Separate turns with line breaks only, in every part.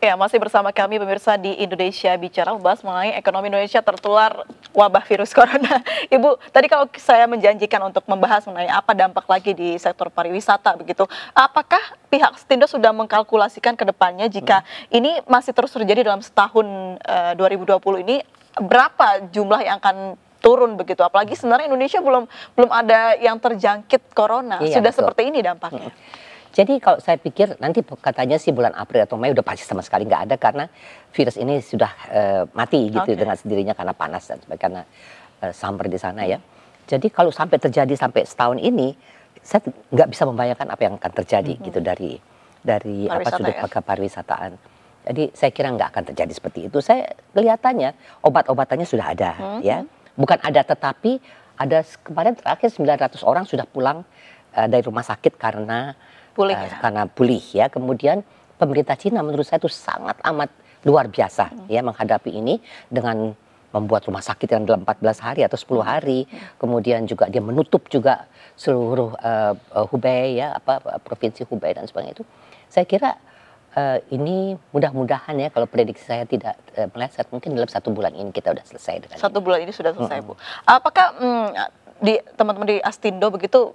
Ya, masih bersama kami pemirsa di Indonesia Bicara membahas mengenai ekonomi Indonesia tertular wabah virus corona. Ibu, tadi kalau saya menjanjikan untuk membahas mengenai apa dampak lagi di sektor pariwisata begitu, apakah pihak Stindo sudah mengkalkulasikan ke depannya jika hmm. ini masih terus terjadi dalam setahun uh, eh, 2020 ini berapa jumlah yang akan turun begitu? Apalagi sebenarnya Indonesia belum belum ada yang terjangkit corona. Iya, sudah betul. seperti ini dampaknya. Hmm.
Jadi kalau saya pikir nanti katanya sih bulan April atau Mei udah pasti sama sekali nggak ada karena virus ini sudah uh, mati gitu okay. dengan sendirinya karena panas dan sebagainya karena uh, summer di sana ya. Jadi kalau sampai terjadi sampai setahun ini, saya nggak bisa membayangkan apa yang akan terjadi -hmm. gitu dari dari apa sudut ya? pariwisataan. Jadi saya kira nggak akan terjadi seperti itu. Saya kelihatannya obat-obatannya sudah ada -hmm. ya. Bukan ada tetapi ada kemarin terakhir 900 orang sudah pulang uh, dari rumah sakit karena pulih uh, karena pulih ya. Kemudian pemerintah Cina menurut saya itu sangat amat luar biasa hmm. ya menghadapi ini dengan membuat rumah sakit yang dalam 14 hari atau 10 hari. Hmm. Kemudian juga dia menutup juga seluruh uh, Hubei ya apa provinsi Hubei dan sebagainya itu. Saya kira uh, ini mudah-mudahan ya kalau prediksi saya tidak uh, meleset mungkin dalam satu bulan ini kita sudah selesai dengan
satu ini. bulan ini sudah selesai hmm. bu. Apakah mm, di teman-teman di Astindo begitu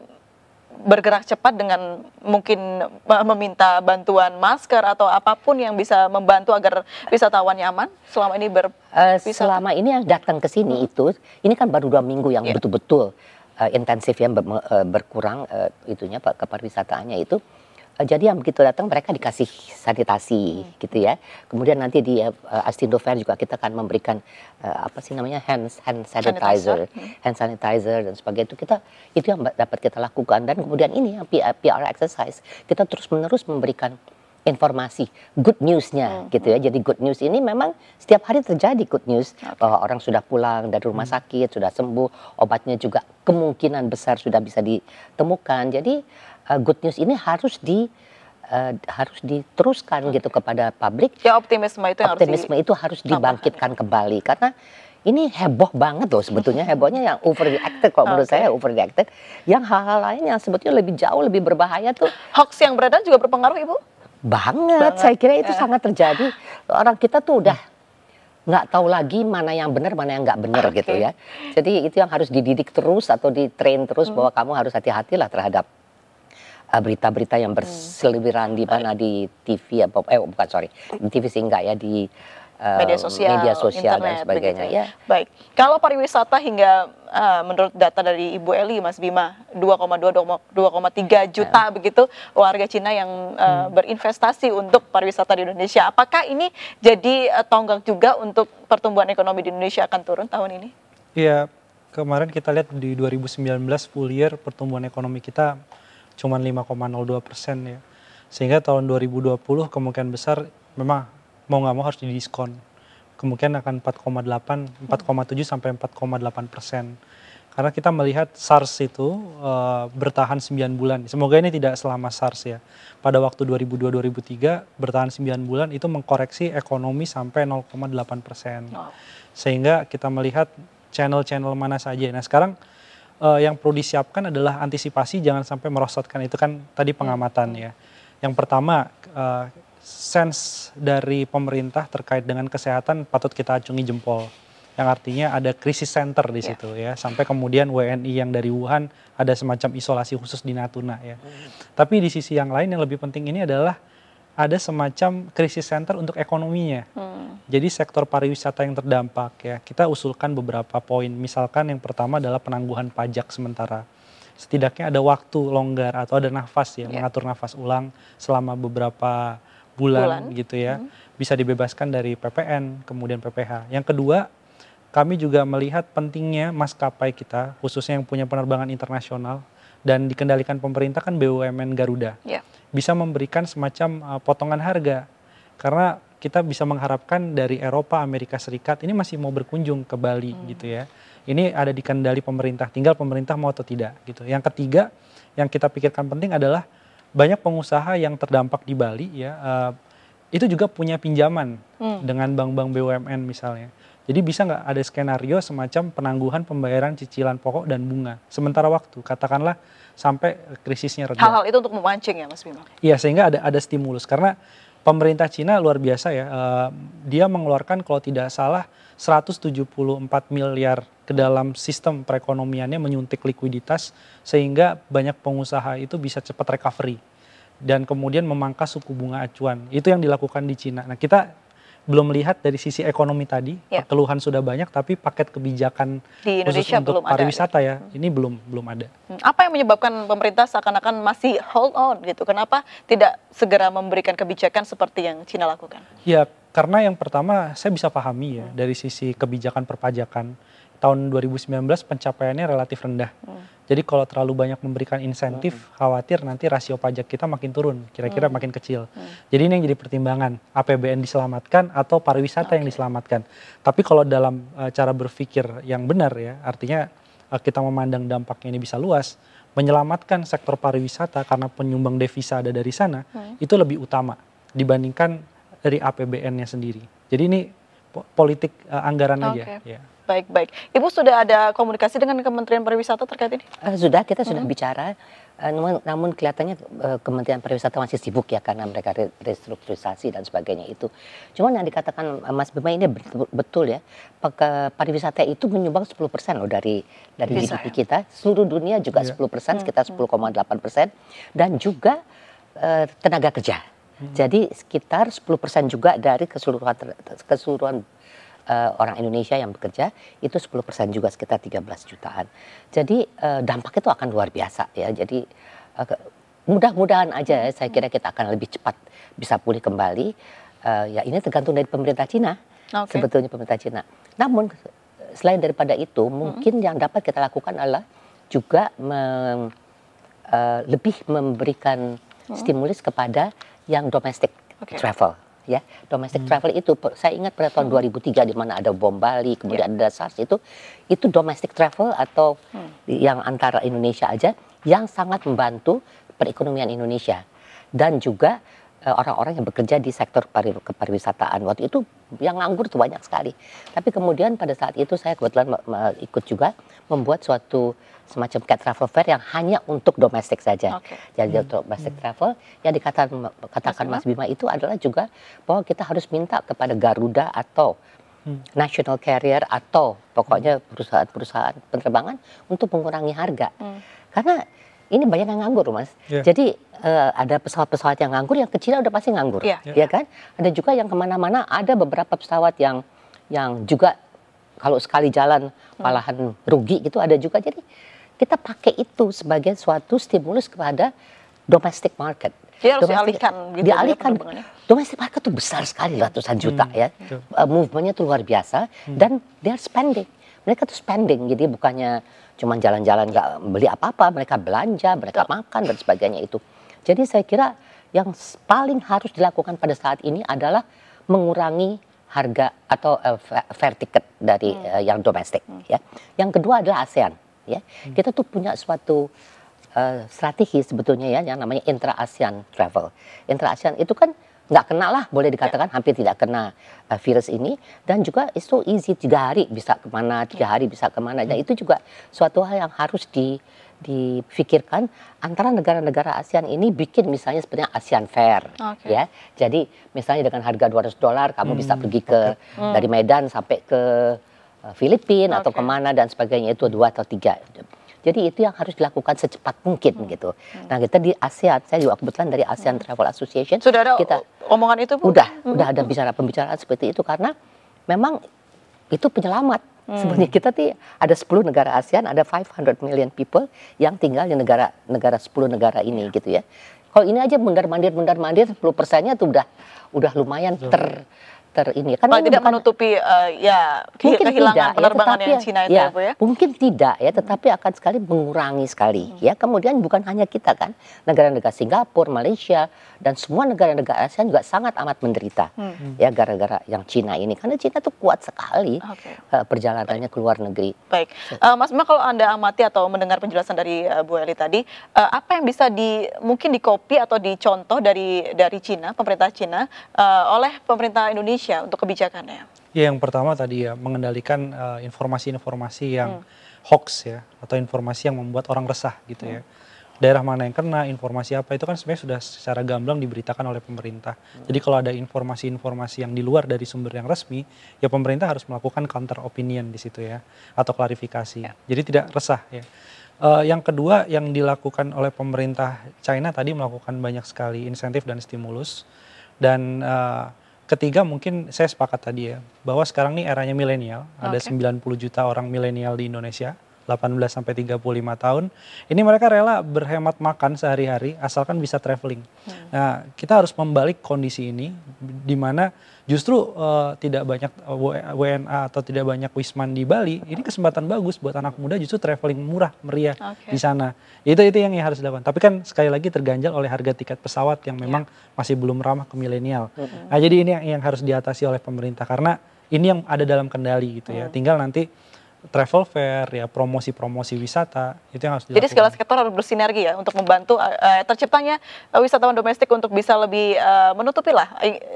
bergerak cepat dengan mungkin meminta bantuan masker atau apa pun yang bisa membantu agar wisatawan nyaman selama ini ber uh,
selama ini yang datang ke sini hmm. itu ini kan baru dua minggu yang iya. betul-betul yeah. uh, intensif ya ber, uh, berkurang uh, itunya pak keparwisataannya itu Eh, jadi yang begitu datang mereka dikasih sanitasi hmm. gitu ya. Kemudian nanti di uh, Astindo Fair juga kita akan memberikan uh, apa sih namanya hand hand sanitizer, sanitizer. Hmm. hand sanitizer dan sebagainya itu kita itu yang dapat kita lakukan dan kemudian ini yang PR, PR exercise kita terus menerus memberikan informasi good newsnya hmm. gitu ya. Jadi good news ini memang setiap hari terjadi good news okay. bahwa orang sudah pulang dari rumah hmm. sakit, sudah sembuh, obatnya juga kemungkinan besar sudah bisa ditemukan. Jadi uh, good news ini harus di uh, harus diteruskan gitu kepada publik.
Ya optimisme itu
optimisme harus di... itu harus dibangkitkan ya. kembali karena ini heboh banget loh sebetulnya hebohnya yang overreacted kalau okay. menurut saya overreacted yang hal-hal lain yang sebetulnya lebih jauh lebih berbahaya tuh
hoax yang beredar juga berpengaruh ibu
banget, banget. saya kira itu ya. sangat terjadi orang kita tuh udah nggak tahu lagi mana yang benar mana yang nggak benar okay. gitu ya jadi itu yang harus dididik terus atau ditrain terus hmm. bahwa kamu harus hati-hatilah terhadap Eh, berita-berita yang berseliweran di mana di TV apa eh bukan sorry di TV sih enggak ya di
uh, media sosial,
media sosial internet, dan sebagainya
ya. Baik. Kalau pariwisata hingga uh, menurut data dari Ibu Eli Mas Bima 2,2 2,3 juta ya. begitu warga Cina yang uh, hmm. berinvestasi untuk pariwisata di Indonesia. Apakah ini jadi uh, tonggak juga untuk pertumbuhan ekonomi di Indonesia akan turun tahun ini?
Iya, kemarin kita lihat di 2019 full year pertumbuhan ekonomi kita cuma 5,02 persen ya. Sehingga tahun 2020 kemungkinan besar memang mau nggak mau harus didiskon. Kemungkinan akan 4,8, 4,7 sampai 4,8 persen. Karena kita melihat SARS itu uh, bertahan 9 bulan. Semoga ini tidak selama SARS ya. Pada waktu 2002-2003 bertahan 9 bulan itu mengkoreksi ekonomi sampai 0,8 persen. Sehingga kita melihat channel-channel mana saja. Nah sekarang uh, yang perlu disiapkan adalah antisipasi jangan sampai merosotkan itu kan tadi pengamatan ya. Yang pertama uh, sense dari pemerintah terkait dengan kesehatan patut kita acungi jempol. Yang artinya ada krisis center di ya. situ ya. Sampai kemudian WNI yang dari Wuhan ada semacam isolasi khusus di Natuna ya. Hmm. Tapi di sisi yang lain yang lebih penting ini adalah ada semacam krisis center untuk ekonominya. Hmm. Jadi sektor pariwisata yang terdampak ya, kita usulkan beberapa poin. Misalkan yang pertama adalah penangguhan pajak sementara. Setidaknya ada waktu longgar atau ada nafas ya, yeah. mengatur nafas ulang selama beberapa bulan, bulan. gitu ya. Hmm. Bisa dibebaskan dari PPN, kemudian PPH. Yang kedua, kami juga melihat pentingnya maskapai kita, khususnya yang punya penerbangan internasional, dan dikendalikan pemerintah kan BUMN Garuda. Yeah bisa memberikan semacam uh, potongan harga karena kita bisa mengharapkan dari Eropa, Amerika Serikat ini masih mau berkunjung ke Bali hmm. gitu ya. Ini ada di kendali pemerintah, tinggal pemerintah mau atau tidak gitu. Yang ketiga yang kita pikirkan penting adalah banyak pengusaha yang terdampak di Bali ya uh, itu juga punya pinjaman hmm. dengan bank-bank BUMN misalnya. Jadi bisa nggak ada skenario semacam penangguhan pembayaran cicilan pokok dan bunga sementara waktu, katakanlah sampai krisisnya reda.
Hal-hal itu untuk memancing ya Mas Bima?
Iya, sehingga ada ada stimulus karena pemerintah Cina luar biasa ya. Uh, dia mengeluarkan kalau tidak salah 174 miliar ke dalam sistem perekonomiannya menyuntik likuiditas sehingga banyak pengusaha itu bisa cepat recovery dan kemudian memangkas suku bunga acuan. Itu yang dilakukan di Cina. Nah, kita belum melihat dari sisi ekonomi tadi, ya. keluhan sudah banyak, tapi paket kebijakan
di Indonesia
khusus untuk
belum
pariwisata
ada.
ya, hmm. ini belum belum ada.
Hmm, apa yang menyebabkan pemerintah seakan-akan masih hold on gitu? Kenapa tidak segera memberikan kebijakan seperti yang Cina lakukan?
Ya, karena yang pertama saya bisa pahami ya hmm. dari sisi kebijakan perpajakan tahun 2019 pencapaiannya relatif rendah. Hmm. Jadi kalau terlalu banyak memberikan insentif, hmm. khawatir nanti rasio pajak kita makin turun, kira-kira hmm. makin kecil. Hmm. Jadi ini yang jadi pertimbangan, APBN diselamatkan atau pariwisata okay. yang diselamatkan. Tapi kalau dalam uh, cara berpikir yang benar ya, artinya uh, kita memandang dampaknya ini bisa luas, menyelamatkan sektor pariwisata karena penyumbang devisa ada dari sana, hmm. itu lebih utama dibandingkan dari APBN-nya sendiri. Jadi ini politik uh, anggaran okay. aja. Ya.
Baik, baik. Ibu sudah ada komunikasi dengan Kementerian Pariwisata terkait ini?
Uh, sudah, kita sudah -hmm. bicara. Uh, namun, namun kelihatannya uh, Kementerian Pariwisata masih sibuk ya karena mereka restrukturisasi dan sebagainya itu. Cuman yang dikatakan uh, Mas Bima ini betul, betul ya. Pariwisata itu menyumbang 10% loh dari dari Bisa, GDP ya? kita. Seluruh dunia juga yeah. 10%, hmm. sekitar 10,8%. Dan juga uh, tenaga kerja. Hmm. Jadi sekitar 10% juga dari keseluruhan keseluruhan uh, orang Indonesia yang bekerja itu 10% juga sekitar 13 jutaan. Jadi uh, dampak itu akan luar biasa ya. Jadi uh, mudah-mudahan aja ya, saya kira kita akan lebih cepat bisa pulih kembali. Uh, ya ini tergantung dari pemerintah Cina. Okay. Sebetulnya pemerintah Cina. Namun selain daripada itu, hmm. mungkin yang dapat kita lakukan adalah juga me, uh, lebih memberikan hmm. stimulus kepada yang domestic okay. travel ya domestic hmm. travel itu saya ingat pada tahun hmm. 2003 di mana ada bom Bali kemudian yeah. ada SARS itu itu domestic travel atau hmm. yang antara Indonesia aja yang sangat membantu perekonomian Indonesia dan juga eh, orang-orang yang bekerja di sektor kepariwisataan waktu itu yang nganggur itu banyak sekali tapi kemudian pada saat itu saya kebetulan ikut juga membuat suatu semacam kayak travel fair yang hanya untuk domestik saja. Okay. Jadi hmm. domestic hmm. travel yang dikatakan katakan Mas Bima itu adalah juga bahwa kita harus minta kepada Garuda atau hmm. national carrier atau pokoknya perusahaan-perusahaan penerbangan untuk mengurangi harga. Hmm. Karena ini banyak yang nganggur, Mas. Yeah. Jadi uh, ada pesawat-pesawat yang nganggur, yang kecil udah pasti nganggur, yeah. ya kan? Ada juga yang ke mana-mana, ada beberapa pesawat yang yang juga kalau sekali jalan hmm. malahan rugi gitu ada juga. Jadi kita pakai itu sebagai suatu stimulus kepada domestic market.
Dia harus domestic, dialihkan
gitu. Dialihkan. Domestic market itu besar sekali ratusan juta hmm. ya. Uh, movementnya itu luar biasa hmm. dan they are spending. Mereka tuh spending jadi bukannya cuma jalan-jalan nggak beli apa-apa, mereka belanja, mereka Betul. makan dan sebagainya itu. Jadi saya kira yang paling harus dilakukan pada saat ini adalah mengurangi harga atau uh, fair ticket dari hmm. uh, yang domestik hmm. ya. Yang kedua adalah ASEAN ya. Hmm. Kita tuh punya suatu uh, strategi sebetulnya ya yang namanya intra ASEAN travel. Intra ASEAN itu kan nggak kena lah boleh dikatakan ya. hampir tidak kena uh, virus ini dan juga itu so easy tiga hari bisa ke mana tiga ya. hari bisa ke mana dan hmm. itu juga suatu hal yang harus di dipikirkan antara negara-negara ASEAN ini bikin misalnya seperti ASEAN Fair okay. ya jadi misalnya dengan harga 200 dolar kamu hmm. bisa pergi ke okay. hmm. dari Medan sampai ke Filipina okay. atau ke mana dan sebagainya itu dua atau tiga. Jadi itu yang harus dilakukan secepat mungkin hmm. gitu. Hmm. Nah kita di ASEAN, saya juga kebetulan dari ASEAN hmm. Travel Association.
Sudah ada
kita,
omongan itu
Bu? Udah, hmm. udah ada bicara pembicaraan seperti itu karena memang itu penyelamat. Hmm. Sebenarnya kita tuh ada 10 negara ASEAN, ada 500 million people yang tinggal di negara negara 10 negara ini gitu ya. Kalau ini aja mundar mandir mundar mandir 10 persennya tuh udah udah lumayan ter ter ini
kan tidak bukan, menutupi uh, ya mungkin kehilangan tidak, ya, penerbangan ya, yang Cina itu ya,
ya, ya mungkin tidak ya tetapi akan sekali mengurangi sekali hmm. ya kemudian bukan hanya kita kan negara-negara Singapura Malaysia dan semua negara-negara ASEAN juga sangat amat menderita hmm. ya gara-gara yang Cina ini karena Cina tuh kuat sekali okay. uh, eh, perjalanannya ke luar negeri
baik uh, Mas Bima kalau anda amati atau mendengar penjelasan dari uh, Bu Eli tadi uh, apa yang bisa di mungkin dikopi atau dicontoh dari dari Cina pemerintah Cina uh, oleh pemerintah Indonesia Indonesia untuk kebijakannya?
Ya, yang pertama tadi ya mengendalikan informasi-informasi uh, yang hmm. hoax ya atau informasi yang membuat orang resah gitu ya. hmm. ya. daerah mana yang kena, informasi apa itu kan sebenarnya sudah secara gamblang diberitakan oleh pemerintah. Jadi kalau ada informasi-informasi yang di luar dari sumber yang resmi, ya pemerintah harus melakukan counter opinion di situ ya atau klarifikasi. Jadi tidak resah ya. Uh, yang kedua yang dilakukan oleh pemerintah China tadi melakukan banyak sekali insentif dan stimulus dan uh, ketiga mungkin saya sepakat tadi ya bahwa sekarang ini eranya milenial okay. ada 90 juta orang milenial di Indonesia 18 sampai 35 tahun. Ini mereka rela berhemat makan sehari-hari asalkan bisa traveling. Hmm. Nah, kita harus membalik kondisi ini di mana justru uh, tidak banyak WNA atau tidak banyak wisman di Bali. Ini kesempatan bagus buat anak muda justru traveling murah, meriah okay. di sana. Itu itu yang harus dilakukan. Tapi kan sekali lagi terganjal oleh harga tiket pesawat yang memang yeah. masih belum ramah ke milenial. Hmm. Nah, jadi ini yang, yang harus diatasi oleh pemerintah karena ini yang ada dalam kendali gitu ya. Tinggal nanti travel fair ya promosi-promosi wisata itu yang harus dilakukan.
Jadi segala sektor harus bersinergi ya untuk membantu uh, terciptanya uh, wisatawan domestik untuk bisa lebih uh, menutupi lah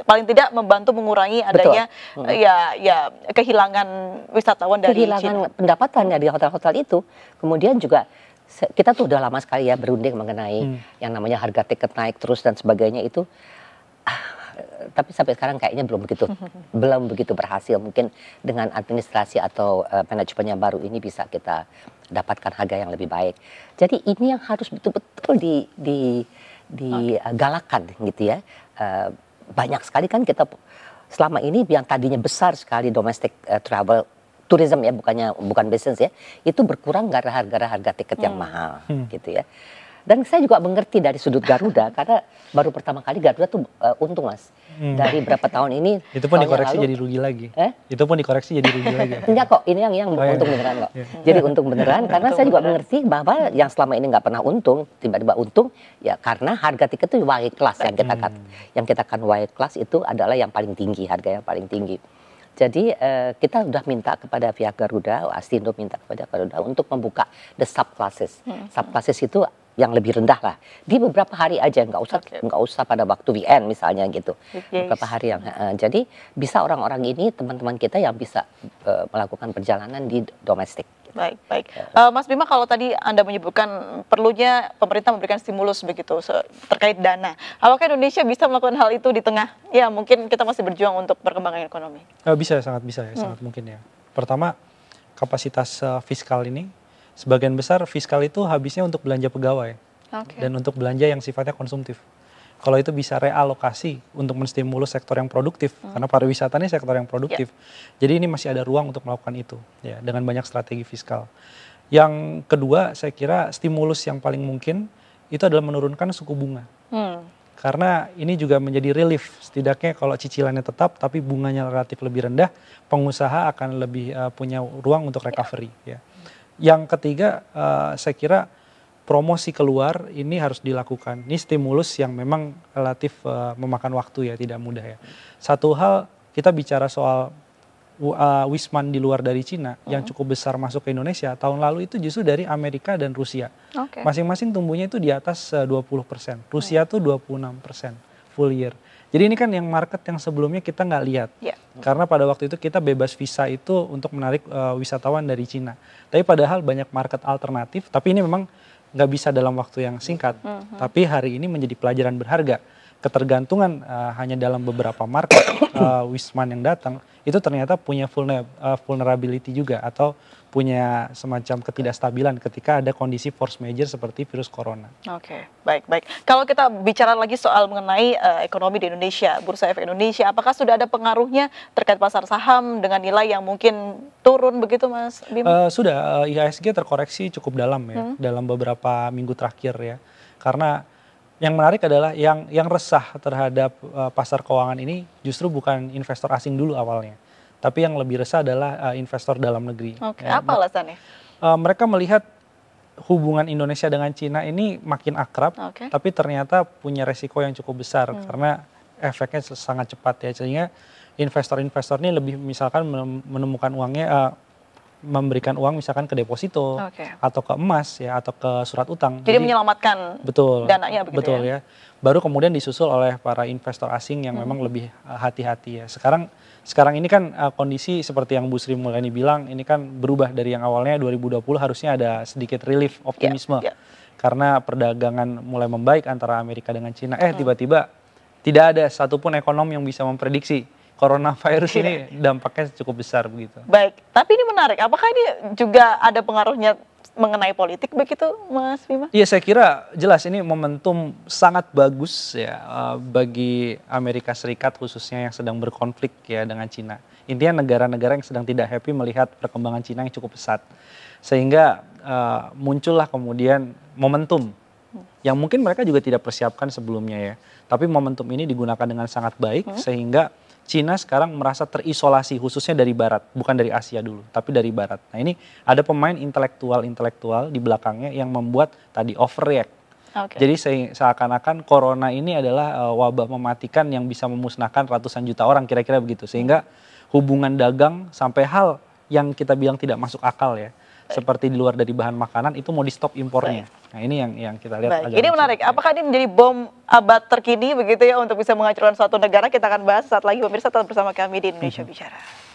paling tidak membantu mengurangi adanya hmm. uh, ya ya kehilangan wisatawan dari
kehilangan pendapatan ya di hotel-hotel itu. Kemudian juga kita tuh udah lama sekali ya berunding mengenai hmm. yang namanya harga tiket naik terus dan sebagainya itu tapi sampai sekarang kayaknya belum begitu belum begitu berhasil. Mungkin dengan administrasi atau uh, manajemen yang baru ini bisa kita dapatkan harga yang lebih baik. Jadi ini yang harus betul-betul di di digalakan okay. gitu ya. Uh, banyak sekali kan kita selama ini yang tadinya besar sekali domestic uh, travel tourism ya bukannya bukan bisnis ya itu berkurang gara-gara harga tiket hmm. yang mahal hmm. gitu ya dan saya juga mengerti dari sudut Garuda karena baru pertama kali Garuda tuh uh, untung mas. Hmm. Dari berapa tahun ini.
Itu pun dikoreksi lalu, jadi rugi lagi. Eh? Itu pun dikoreksi jadi rugi lagi.
Enggak kok, ini yang yang oh, iya. untung beneran kok. Yeah. Jadi untung beneran karena saya juga mengerti bahwa yang selama ini nggak pernah untung tiba-tiba untung ya karena harga tiket itu Y class yang kita kan hmm. yang kita kan Y class itu adalah yang paling tinggi harga yang paling tinggi. Jadi uh, kita sudah minta kepada pihak Garuda, Astindo minta kepada Garuda untuk membuka the subclasses. Hmm. Subclasses itu yang lebih rendah lah di beberapa hari aja nggak usah okay. nggak usah pada waktu weekend misalnya gitu yes. beberapa hari yang uh, jadi bisa orang-orang ini teman-teman kita yang bisa uh, melakukan perjalanan di domestik
Baik, baik. Uh, Mas Bima, kalau tadi Anda menyebutkan perlunya pemerintah memberikan stimulus begitu terkait dana. Apakah Indonesia bisa melakukan hal itu di tengah? Ya, mungkin kita masih berjuang untuk perkembangan ekonomi.
Uh, bisa, sangat bisa ya, hmm. sangat mungkin ya. Pertama, kapasitas uh, fiskal ini sebagian besar fiskal itu habisnya untuk belanja pegawai okay. dan untuk belanja yang sifatnya konsumtif. Kalau itu bisa realokasi untuk menstimulus sektor yang produktif, hmm. karena pariwisata ini sektor yang produktif. Yeah. Jadi ini masih ada ruang untuk melakukan itu, ya dengan banyak strategi fiskal. Yang kedua, saya kira stimulus yang paling mungkin itu adalah menurunkan suku bunga. Hmm. Karena ini juga menjadi relief, setidaknya kalau cicilannya tetap tapi bunganya relatif lebih rendah, pengusaha akan lebih uh, punya ruang untuk recovery. Yeah. Ya. Yang ketiga, uh, saya kira promosi keluar ini harus dilakukan. Ini stimulus yang memang relatif uh, memakan waktu ya, tidak mudah ya. Satu hal kita bicara soal uh, wisman di luar dari Cina uh yang cukup besar masuk ke Indonesia tahun lalu itu justru dari Amerika dan Rusia. Masing-masing tumbuhnya itu di atas uh, 20 persen. Rusia tuh 26 persen full year. Jadi ini kan yang market yang sebelumnya kita nggak lihat. Yeah. Karena pada waktu itu kita bebas visa itu untuk menarik uh, wisatawan dari Cina. Tapi padahal banyak market alternatif, tapi ini memang nggak bisa dalam waktu yang singkat. Mm -hmm. Tapi hari ini menjadi pelajaran berharga. Ketergantungan uh, hanya dalam beberapa market uh, wisman yang datang itu ternyata punya vulnerability juga atau punya semacam ketidakstabilan ketika ada kondisi force major seperti virus corona.
Oke, okay, baik baik. Kalau kita bicara lagi soal mengenai uh, ekonomi di Indonesia, Bursa Efek Indonesia, apakah sudah ada pengaruhnya terkait pasar saham dengan nilai yang mungkin turun begitu, Mas Bim?
Uh, sudah, uh, IHSG terkoreksi cukup dalam ya hmm. dalam beberapa minggu terakhir ya, karena yang menarik adalah yang yang resah terhadap uh, pasar keuangan ini justru bukan investor asing dulu awalnya tapi yang lebih resah adalah uh, investor dalam negeri.
Oke, okay. ya. apa alasannya?
Uh, mereka melihat hubungan Indonesia dengan Cina ini makin akrab, okay. tapi ternyata punya resiko yang cukup besar hmm. karena efeknya sangat cepat ya. Sehingga investor-investor ini lebih misalkan menemukan uangnya uh, memberikan uang misalkan ke deposito okay. atau ke emas ya atau ke surat utang.
Jadi, Jadi menyelamatkan
betul,
dananya begitu
betul ya. ya. Baru kemudian disusul oleh para investor asing yang hmm. memang lebih hati-hati ya. Sekarang sekarang ini kan uh, kondisi seperti yang Bu Sri Mulyani bilang ini kan berubah dari yang awalnya 2020 harusnya ada sedikit relief optimisme. Yeah, yeah. karena perdagangan mulai membaik antara Amerika dengan Cina. Eh tiba-tiba tidak ada satupun ekonom yang bisa memprediksi coronavirus ini dampaknya cukup besar begitu.
Baik, tapi ini menarik. Apakah ini juga ada pengaruhnya mengenai politik begitu, Mas Bima?
Iya, saya kira jelas ini momentum sangat bagus ya eh, bagi Amerika Serikat khususnya yang sedang berkonflik ya dengan Cina. Intinya negara-negara yang sedang tidak happy melihat perkembangan Cina yang cukup pesat. Sehingga uh, muncullah kemudian momentum yang mungkin mereka juga tidak persiapkan sebelumnya ya. Tapi momentum ini digunakan dengan sangat baik hmm. sehingga Cina sekarang merasa terisolasi khususnya dari barat, bukan dari Asia dulu, tapi dari barat. Nah, ini ada pemain intelektual-intelektual di belakangnya yang membuat tadi overreact. Okay. Jadi seakan-akan corona ini adalah uh, wabah mematikan yang bisa memusnahkan ratusan juta orang kira-kira begitu. Sehingga hubungan dagang sampai hal yang kita bilang tidak masuk akal ya seperti di luar dari bahan makanan itu mau di stop impornya. Baik. Nah ini yang yang kita lihat.
Baik. Ini menarik. Apakah ini menjadi bom abad terkini begitu ya untuk bisa menghancurkan suatu negara? Kita akan bahas saat lagi pemirsa tetap bersama kami di Indonesia Bicara.